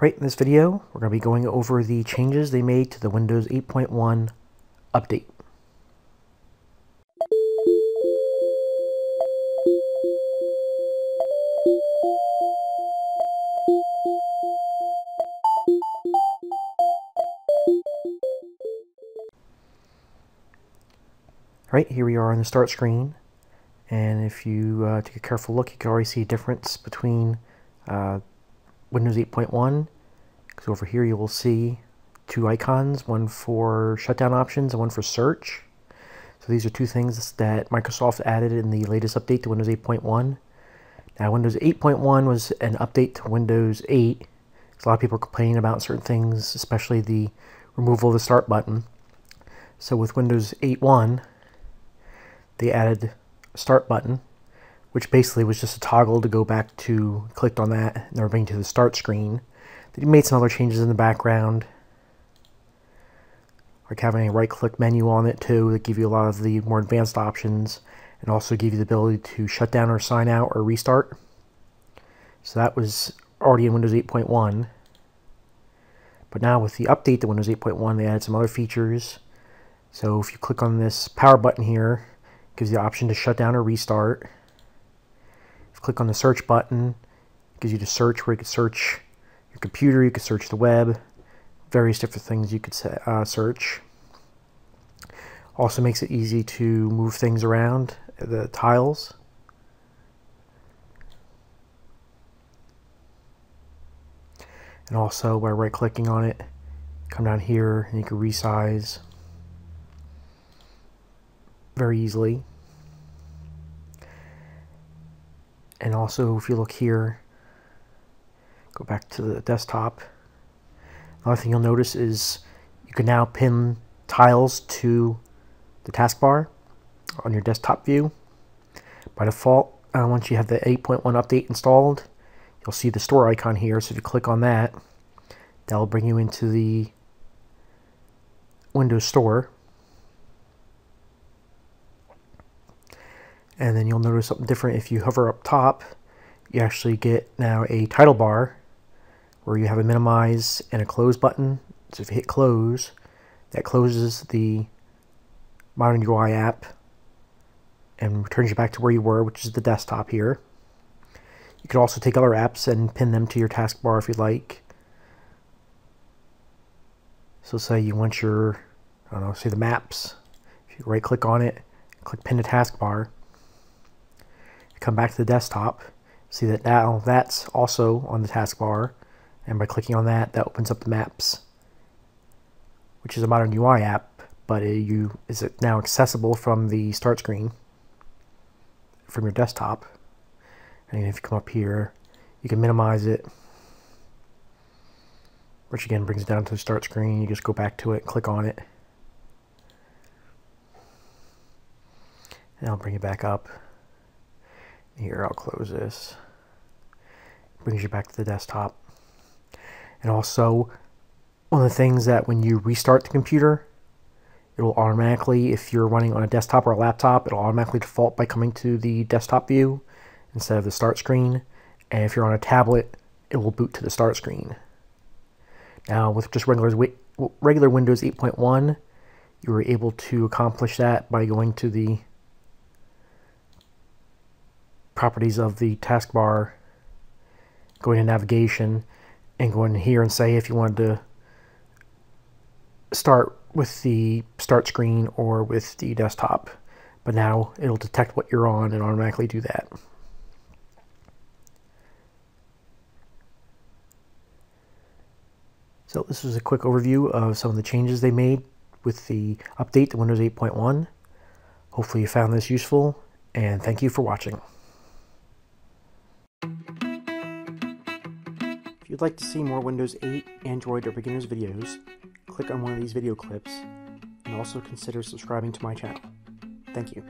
Right, in this video, we're going to be going over the changes they made to the Windows 8.1 update. Right, here we are on the start screen. And if you uh, take a careful look, you can already see a difference between uh, Windows 8.1 because over here you will see two icons, one for shutdown options and one for search. So these are two things that Microsoft added in the latest update to Windows 8.1. Now Windows 8.1 was an update to Windows 8. A lot of people are complaining about certain things, especially the removal of the start button. So with Windows 8.1, they added start button which basically was just a toggle to go back to, clicked on that, and they were bring to the start screen. They made some other changes in the background, like having a right-click menu on it too, that give you a lot of the more advanced options, and also give you the ability to shut down or sign out or restart. So that was already in Windows 8.1. But now with the update to Windows 8.1, they added some other features. So if you click on this power button here, gives you the option to shut down or restart click on the search button, it gives you to search where you could search your computer, you could search the web, various different things you could uh, search. Also makes it easy to move things around the tiles. And also by right clicking on it, come down here and you can resize very easily. And also if you look here go back to the desktop. Another thing you'll notice is you can now pin tiles to the taskbar on your desktop view. By default uh, once you have the 8.1 update installed you'll see the store icon here. So if you click on that that'll bring you into the Windows Store and then you'll notice something different. If you hover up top you actually get now a title bar where you have a minimize and a close button. So if you hit close that closes the modern UI app and returns you back to where you were which is the desktop here. You could also take other apps and pin them to your taskbar if you like. So say you want your I don't know say the maps. If you right click on it click pin to taskbar come back to the desktop, see that now oh, that's also on the taskbar, and by clicking on that, that opens up the maps, which is a modern UI app, but it, you is it now accessible from the start screen from your desktop. And if you come up here, you can minimize it, which again brings it down to the start screen. You just go back to it, and click on it, and I'll bring it back up. Here, I'll close this. Brings you back to the desktop. And also, one of the things that when you restart the computer, it will automatically, if you're running on a desktop or a laptop, it'll automatically default by coming to the desktop view instead of the start screen. And if you're on a tablet, it will boot to the start screen. Now, with just regular, regular Windows 8.1, you were able to accomplish that by going to the properties of the taskbar, going to navigation, and going here and say if you wanted to start with the start screen or with the desktop. But now it'll detect what you're on and automatically do that. So this was a quick overview of some of the changes they made with the update to Windows 8.1. Hopefully you found this useful, and thank you for watching. If you'd like to see more Windows 8, Android, or beginners videos, click on one of these video clips, and also consider subscribing to my channel. Thank you.